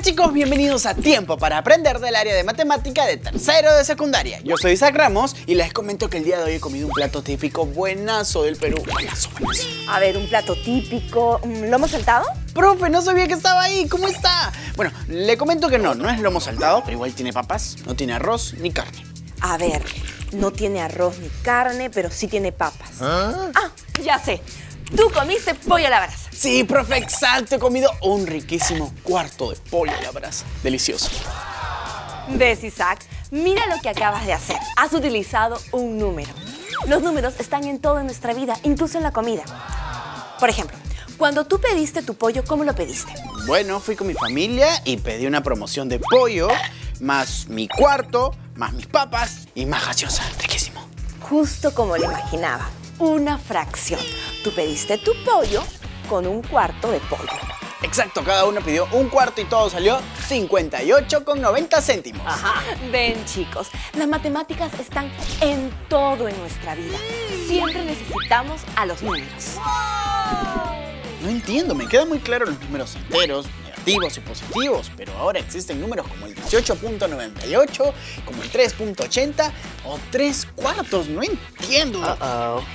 Hola chicos, bienvenidos a Tiempo para Aprender del área de matemática de tercero de secundaria. Yo soy Isaac Ramos y les comento que el día de hoy he comido un plato típico buenazo del Perú. Buenazo, buenazo. A ver, un plato típico. ¿Lo hemos saltado? Profe, no sabía que estaba ahí. ¿Cómo está? Bueno, le comento que no, no es lomo saltado, pero igual tiene papas, no tiene arroz ni carne. A ver, no tiene arroz ni carne, pero sí tiene papas. Ah, ya sé. Tú comiste pollo a la brasa. Sí, profe, exacto. He comido un riquísimo cuarto de pollo a la brasa. Delicioso. ¿Ves, Isaac? Mira lo que acabas de hacer. Has utilizado un número. Los números están en todo en nuestra vida, incluso en la comida. Por ejemplo, cuando tú pediste tu pollo, ¿cómo lo pediste? Bueno, fui con mi familia y pedí una promoción de pollo, más mi cuarto, más mis papas y más gaseosa. Riquísimo. Justo como lo imaginaba una fracción. Tú pediste tu pollo con un cuarto de pollo. Exacto, cada uno pidió un cuarto y todo salió 58,90 céntimos. Ajá. Ven chicos, las matemáticas están en todo en nuestra vida. Siempre necesitamos a los números. No entiendo, me quedan muy claros los números enteros, negativos y positivos, pero ahora existen números como el 18.98, como el 3.80 o 3 cuartos. No entiendo.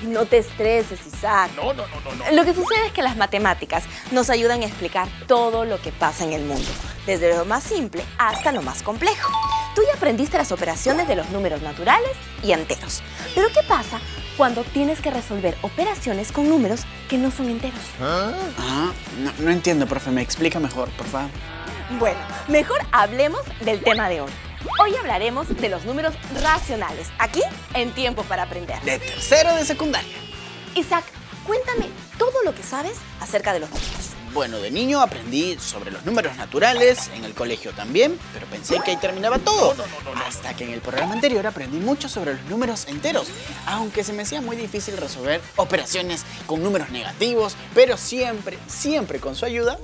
No te estreses, Isaac. No, no, no, no, Lo que sucede es que las matemáticas nos ayudan a explicar todo lo que pasa en el mundo, desde lo más simple hasta lo más complejo. Tú ya aprendiste las operaciones de los números naturales y enteros. Pero ¿qué pasa cuando tienes que resolver operaciones con números que no son enteros. ¿Ah? no, entiendo, profe. ¿Me explica mejor, por favor? Bueno, mejor hablemos del tema de hoy. Hoy hablaremos de los números racionales, aquí en Tiempo para Aprender. De tercero de secundaria. Isaac, cuéntame todo lo que sabes acerca de los números. Bueno, de niño aprendí sobre los números naturales, en el colegio también, pero pensé que ahí terminaba todo. Hasta que en el programa anterior aprendí mucho sobre los números enteros, aunque se me hacía muy difícil resolver operaciones con números negativos, pero siempre, siempre con su ayuda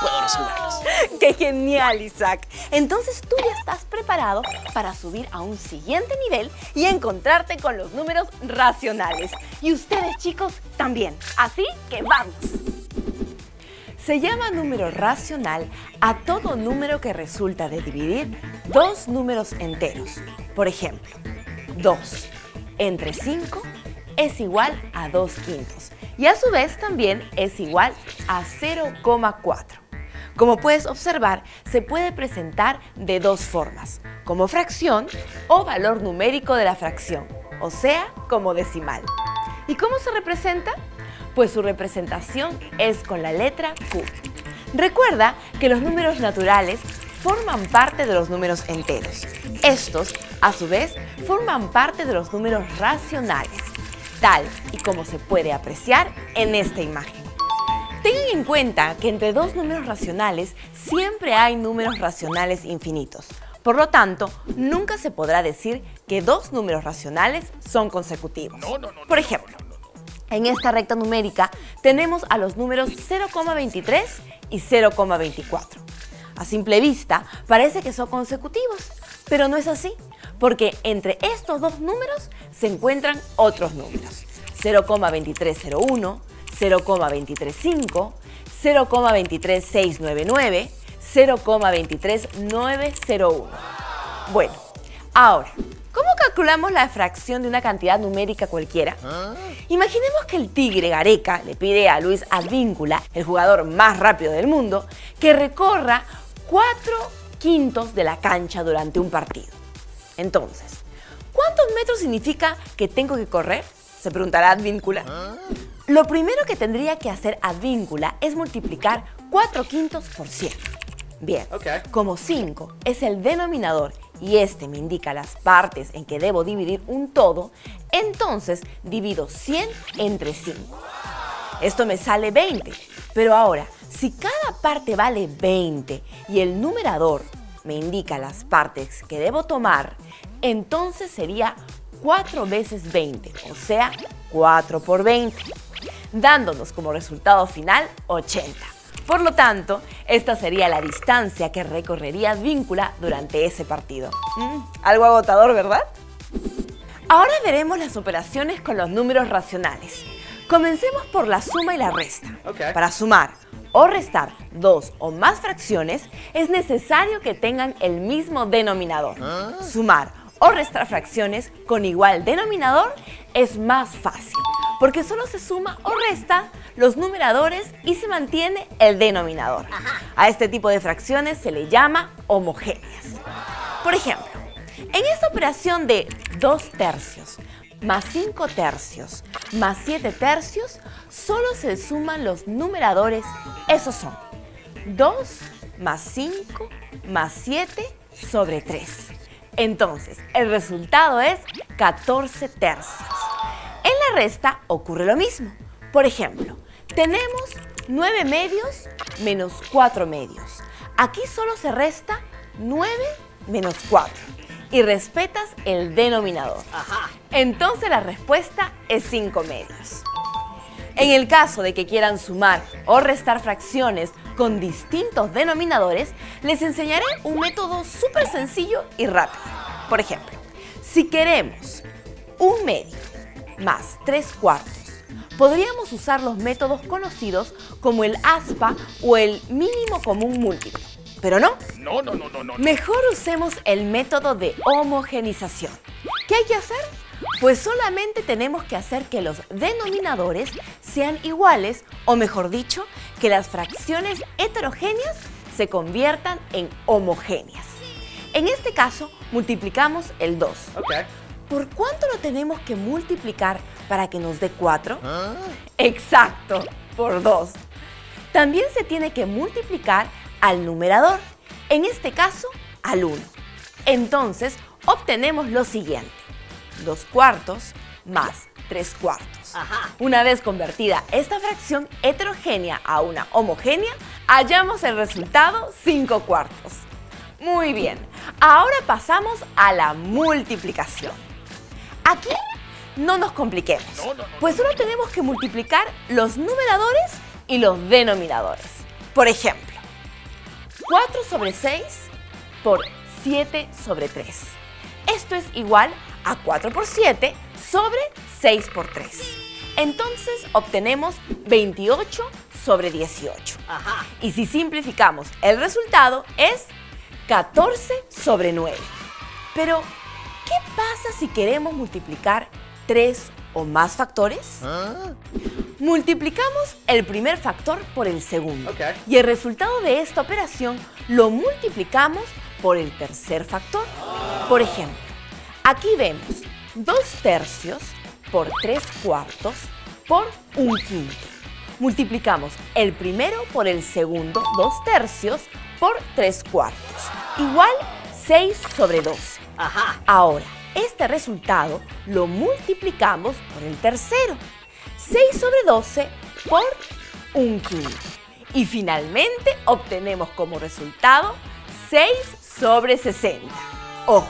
puedo resolverlos. ¡Qué genial, Isaac! Entonces tú ya estás preparado para subir a un siguiente nivel y encontrarte con los números racionales. Y ustedes, chicos, también. Así que vamos. Se llama número racional a todo número que resulta de dividir dos números enteros. Por ejemplo, 2 entre 5 es igual a 2 quintos y a su vez también es igual a 0,4. Como puedes observar, se puede presentar de dos formas, como fracción o valor numérico de la fracción, o sea, como decimal. ¿Y cómo se representa? Pues su representación es con la letra Q. Recuerda que los números naturales forman parte de los números enteros. Estos, a su vez, forman parte de los números racionales, tal y como se puede apreciar en esta imagen. Tengan en cuenta que entre dos números racionales siempre hay números racionales infinitos. Por lo tanto, nunca se podrá decir que dos números racionales son consecutivos. Por ejemplo, en esta recta numérica tenemos a los números 0,23 y 0,24. A simple vista parece que son consecutivos, pero no es así, porque entre estos dos números se encuentran otros números. 0,2301, 0,235, 0,23699, 0,23901. Bueno, ahora, ¿Cómo calculamos la fracción de una cantidad numérica cualquiera? Ah. Imaginemos que el tigre Gareca le pide a Luis Advíncula, el jugador más rápido del mundo, que recorra 4 quintos de la cancha durante un partido. Entonces, ¿cuántos metros significa que tengo que correr? Se preguntará Advíncula. Ah. Lo primero que tendría que hacer Advíncula es multiplicar 4 quintos por 100. Bien, como 5 es el denominador y este me indica las partes en que debo dividir un todo, entonces divido 100 entre 5. Esto me sale 20, pero ahora, si cada parte vale 20 y el numerador me indica las partes que debo tomar, entonces sería 4 veces 20, o sea, 4 por 20, dándonos como resultado final 80. Por lo tanto, esta sería la distancia que recorrería Víncula durante ese partido. Mm, algo agotador, ¿verdad? Ahora veremos las operaciones con los números racionales. Comencemos por la suma y la resta. Para sumar, o restar dos o más fracciones, es necesario que tengan el mismo denominador. Sumar o restar fracciones con igual denominador es más fácil, porque solo se suma o resta los numeradores y se mantiene el denominador. A este tipo de fracciones se le llama homogéneas. Por ejemplo, en esta operación de 2 tercios más 5 tercios más 7 tercios, solo se suman los numeradores, esos son 2 más 5 más 7 sobre 3. Entonces, el resultado es 14 tercios. En la resta ocurre lo mismo. Por ejemplo, tenemos 9 medios menos 4 medios. Aquí solo se resta 9 menos 4 y respetas el denominador. Entonces la respuesta es 5 medios. En el caso de que quieran sumar o restar fracciones con distintos denominadores, les enseñaré un método súper sencillo y rápido. Por ejemplo, si queremos un medio más 3 cuartos, podríamos usar los métodos conocidos como el ASPA o el mínimo común múltiplo. Pero no. No, no, no, no, no. Mejor usemos el método de homogenización. ¿Qué hay que hacer? Pues solamente tenemos que hacer que los denominadores sean iguales, o mejor dicho, que las fracciones heterogéneas se conviertan en homogéneas. En este caso, multiplicamos el 2. Okay. ¿Por cuánto lo tenemos que multiplicar para que nos dé 4? Exacto, por 2. También se tiene que multiplicar al numerador, en este caso al 1. Entonces obtenemos lo siguiente, 2 cuartos más 3 cuartos. Una vez convertida esta fracción heterogénea a una homogénea, hallamos el resultado 5 cuartos. Muy bien, ahora pasamos a la multiplicación. Aquí no nos compliquemos, pues solo tenemos que multiplicar los numeradores y los denominadores. Por ejemplo, 4 sobre 6 por 7 sobre 3. Esto es igual a 4 por 7 sobre 6 por 3. Entonces obtenemos 28 sobre 18. Y si simplificamos, el resultado es 14 sobre 9. Pero, ¿qué pasa si queremos multiplicar 3 o más factores? Multiplicamos el primer factor por el segundo. Y el resultado de esta operación lo multiplicamos por el tercer factor. Por ejemplo, aquí vemos 2 tercios por 3 cuartos por un quinto. Multiplicamos el primero por el segundo, 2 tercios por 3 cuartos. Igual 6 sobre 12. Ahora, este resultado lo multiplicamos por el tercero. 6 sobre 12 por un quinto. Y finalmente obtenemos como resultado 6 sobre 60. Ojo,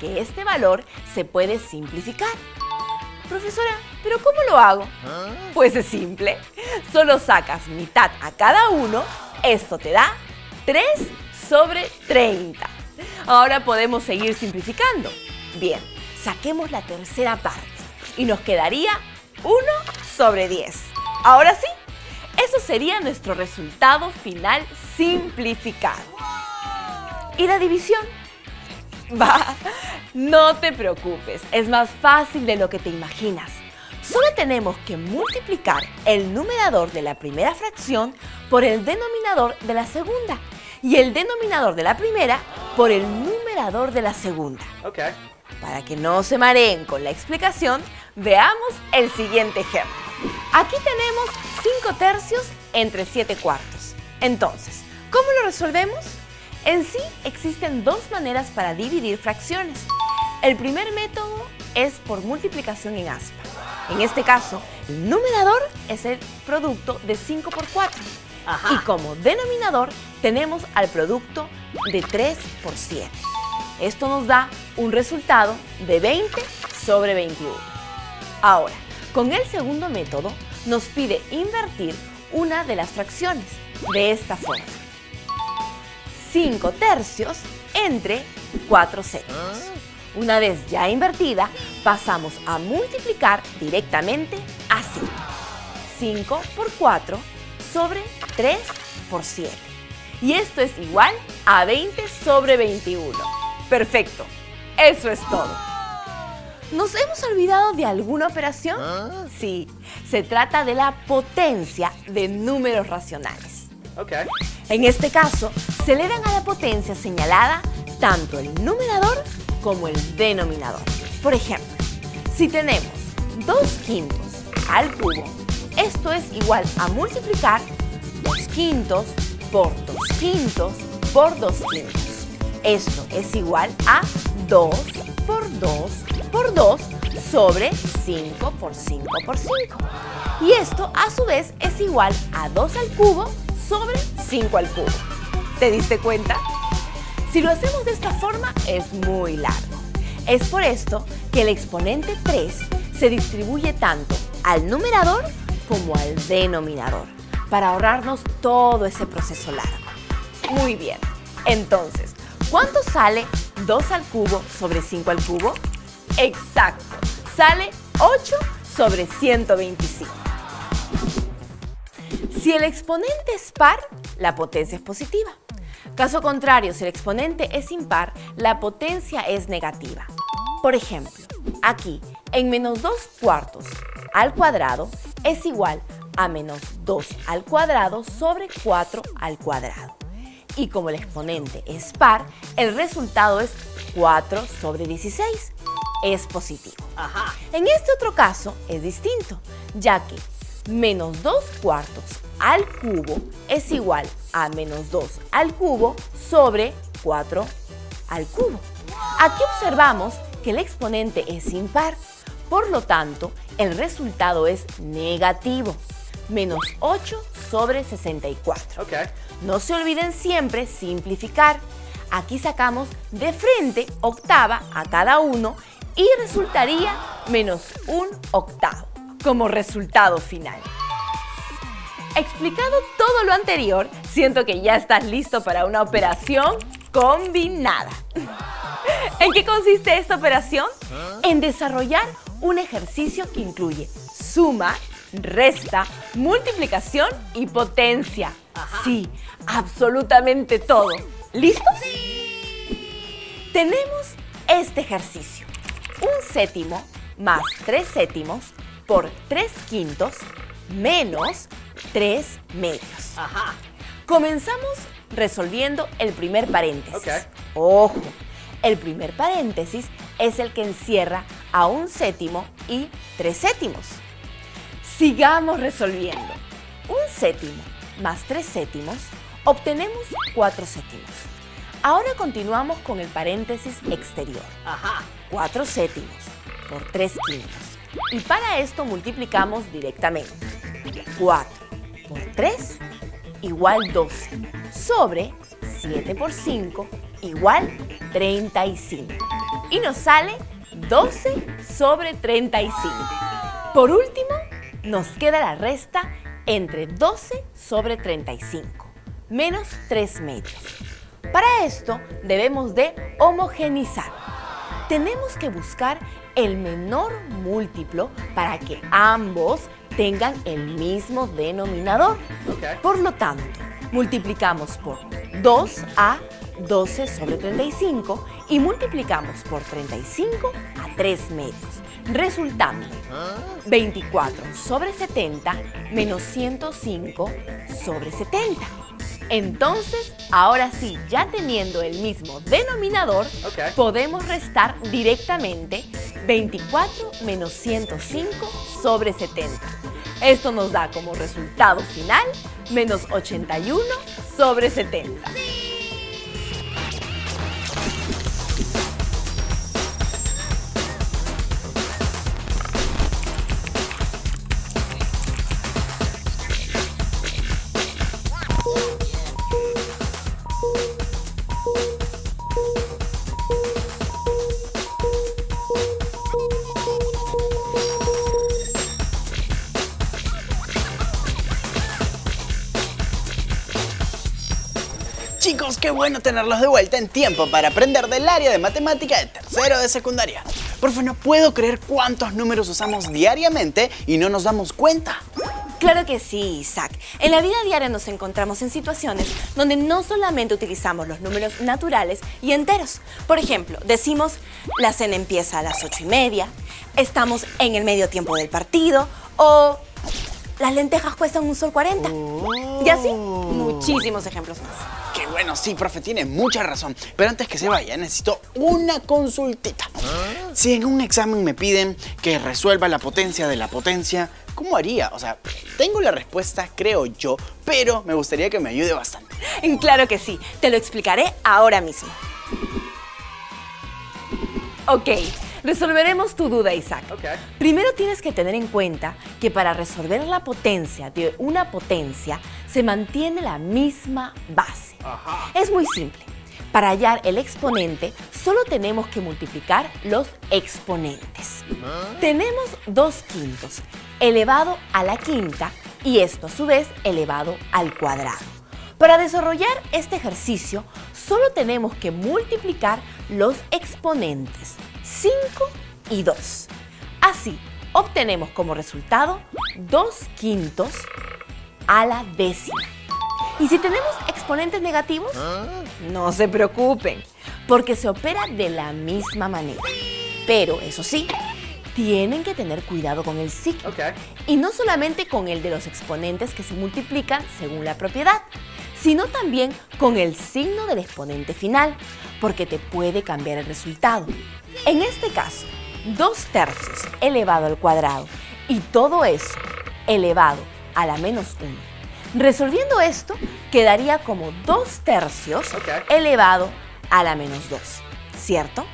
que este valor se puede simplificar. Profesora, ¿pero cómo lo hago? Pues es simple. Solo sacas mitad a cada uno. Esto te da 3 sobre 30. Ahora podemos seguir simplificando. Bien, saquemos la tercera parte y nos quedaría 1 sobre 10. Ahora sí, eso sería nuestro resultado final simplificado. ¿Y la división? Va, no te preocupes, es más fácil de lo que te imaginas. Solo tenemos que multiplicar el numerador de la primera fracción por el denominador de la segunda y el denominador de la primera por el numerador de la segunda. Para que no se mareen con la explicación, veamos el siguiente ejemplo. Aquí tenemos 5 tercios entre 7 cuartos. Entonces, ¿cómo lo resolvemos? En sí existen dos maneras para dividir fracciones. El primer método es por multiplicación en aspa. En este caso, el numerador es el producto de 5 por 4. Y como denominador tenemos al producto de 3 por 7. Esto nos da un resultado de 20 sobre 21. Ahora, con el segundo método nos pide invertir una de las fracciones de esta forma. 5 tercios entre 4 séptimos. Una vez ya invertida, pasamos a multiplicar directamente así. 5 por 4 sobre 3 por 7. Y esto es igual a 20 sobre 21. Perfecto. Eso es todo. ¿Nos hemos olvidado de alguna operación? Sí, se trata de la potencia de números racionales. En este caso, se le dan a la potencia señalada tanto el numerador como el denominador. Por ejemplo, si tenemos 2 quintos al cubo, esto es igual a multiplicar 2 quintos por 2 quintos por 2 quintos. Esto es igual a 2 por 2 por 2 sobre 5 por 5 por 5. Y esto a su vez es igual a 2 al cubo sobre 5 al cubo. ¿Te diste cuenta? Si lo hacemos de esta forma es muy largo. Es por esto que el exponente 3 se distribuye tanto al numerador como al denominador, para ahorrarnos todo ese proceso largo. Muy bien, entonces, ¿cuánto sale 2 al cubo sobre 5 al cubo? Exacto, sale 8 sobre 125. Si el exponente es par, la potencia es positiva. Caso contrario, si el exponente es impar, la potencia es negativa. Por ejemplo, aquí, en menos 2 cuartos al cuadrado es igual a menos 2 al cuadrado sobre 4 al cuadrado. Y como el exponente es par, el resultado es 4 sobre 16. Es positivo. En este otro caso es distinto, ya que menos 2 cuartos al cubo es igual a menos 2 al cubo sobre 4 al cubo. Aquí observamos que el exponente es impar, por lo tanto, el resultado es negativo, menos 8 sobre 64. No se olviden siempre simplificar. Aquí sacamos de frente octava a cada uno y resultaría menos un octavo como resultado final. Explicado todo lo anterior, siento que ya estás listo para una operación combinada. ¿En qué consiste esta operación? En desarrollar un ejercicio que incluye suma, resta, multiplicación y potencia. Sí, absolutamente todo. ¿Listos? Tenemos este ejercicio. Un séptimo más tres séptimos por tres quintos menos tres medios. Comenzamos resolviendo el primer paréntesis. Ojo, el primer paréntesis es el que encierra a un séptimo y tres séptimos. Sigamos resolviendo. Un séptimo más tres séptimos, obtenemos cuatro séptimos. Ahora continuamos con el paréntesis exterior. Ajá. Cuatro séptimos por tres quintos. Y para esto multiplicamos directamente. 4 por 3 igual 12 sobre 7 por 5 igual 35. Y nos sale 12 sobre 35. Por último, nos queda la resta entre 12 sobre 35 menos 3 medios. Para esto debemos de homogenizar. Tenemos que buscar el menor múltiplo para que ambos tengan el mismo denominador. Por lo tanto, multiplicamos por 2 a 12 sobre 35 y multiplicamos por 35 a 3 medios, resultando 24 sobre 70 menos 105 sobre 70. Entonces, ahora sí, ya teniendo el mismo denominador, podemos restar directamente 24 menos 105 sobre 70. Esto nos da como resultado final menos 81 sobre 70. Chicos, qué bueno tenerlos de vuelta en tiempo para aprender del área de matemática de tercero de secundaria. Por favor, no puedo creer cuántos números usamos diariamente y no nos damos cuenta. Claro que sí, Isaac. En la vida diaria nos encontramos en situaciones donde no solamente utilizamos los números naturales y enteros. Por ejemplo, decimos la cena empieza a las ocho y media, estamos en el medio tiempo del partido o las lentejas cuestan un sol 40. Y así, muchísimos ejemplos más. Qué bueno, sí, profe, tiene mucha razón. Pero antes que se vaya, necesito una consultita. Si en un examen me piden que resuelva la potencia de la potencia, ¿cómo haría? O sea, tengo la respuesta, creo yo, pero me gustaría que me ayude bastante. Claro que sí, te lo explicaré ahora mismo. Ok, resolveremos tu duda, Isaac. Primero tienes que tener en cuenta que para resolver la potencia de una potencia se mantiene la misma base. Es muy simple. Para hallar el exponente, solo tenemos que multiplicar los exponentes. Tenemos 2 quintos elevado a la quinta y esto a su vez elevado al cuadrado. Para desarrollar este ejercicio, solo tenemos que multiplicar los exponentes 5 y 2. Así, obtenemos como resultado 2 quintos a la décima. Y si tenemos exponentes negativos, no se preocupen, porque se opera de la misma manera. Pero eso sí, tienen que tener cuidado con el ciclo. Y no solamente con el de los exponentes que se multiplican según la propiedad, sino también con el signo del exponente final, porque te puede cambiar el resultado. En este caso, 2 tercios elevado al cuadrado y todo eso elevado a la menos 1 Resolviendo esto, quedaría como 2 tercios elevado a la menos 2, ¿cierto?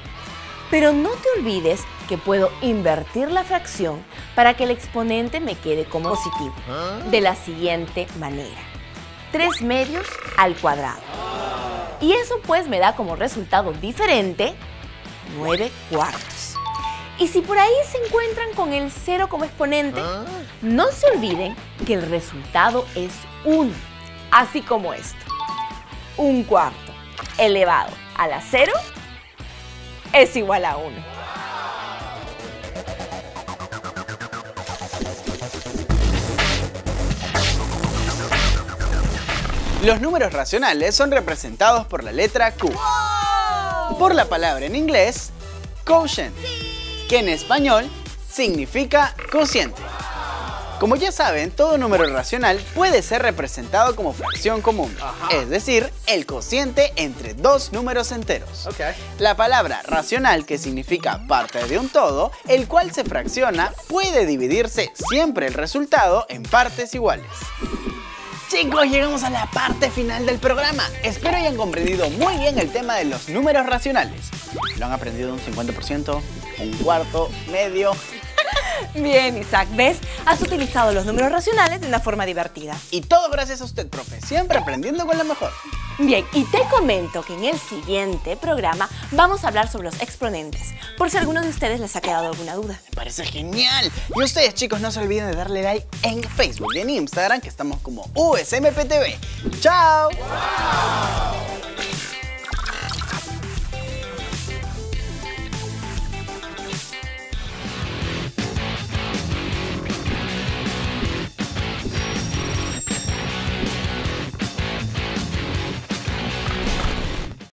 Pero no te olvides que puedo invertir la fracción para que el exponente me quede como positivo, de la siguiente manera. 3 medios al cuadrado. Y eso pues me da como resultado diferente 9 cuartos. Y si por ahí se encuentran con el cero como exponente, ah. no se olviden que el resultado es 1, así como esto. Un cuarto elevado a la cero es igual a 1. Los números racionales son representados por la letra Q. Por la palabra en inglés, quotient que en español significa cociente. Como ya saben, todo número racional puede ser representado como fracción común, es decir, el cociente entre dos números enteros. La palabra racional, que significa parte de un todo, el cual se fracciona, puede dividirse siempre el resultado en partes iguales. Chicos, llegamos a la parte final del programa. Espero hayan comprendido muy bien el tema de los números racionales. ¿Lo han aprendido un 50%? ¿Un cuarto? ¿Medio? Bien, Isaac, ¿ves? Has utilizado los números racionales de una forma divertida. Y todo gracias a usted, profe. Siempre aprendiendo con lo mejor. Bien, y te comento que en el siguiente programa vamos a hablar sobre los exponentes, por si a alguno de ustedes les ha quedado alguna duda. Me parece genial. Y ustedes, chicos, no se olviden de darle like en Facebook y en Instagram, que estamos como USMPTV. ¡Chao!